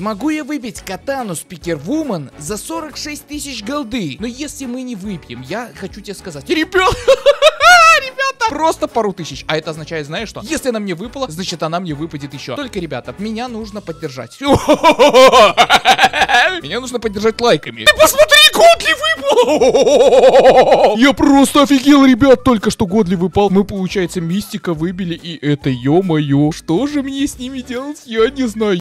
Смогу я выпить катану Спикервумен за 46 тысяч голды? Но если мы не выпьем, я хочу тебе сказать, ребят, ребята, просто пару тысяч. А это означает, знаешь что? Если она мне выпала, значит она мне выпадет еще. Только, ребята, меня нужно поддержать. Меня нужно поддержать лайками. Ты посмотри, Годли выпал! Я просто офигел, ребят, только что Годли выпал. Мы, получается, мистика выбили, и это ё-моё. Что же мне с ними делать, я не знаю.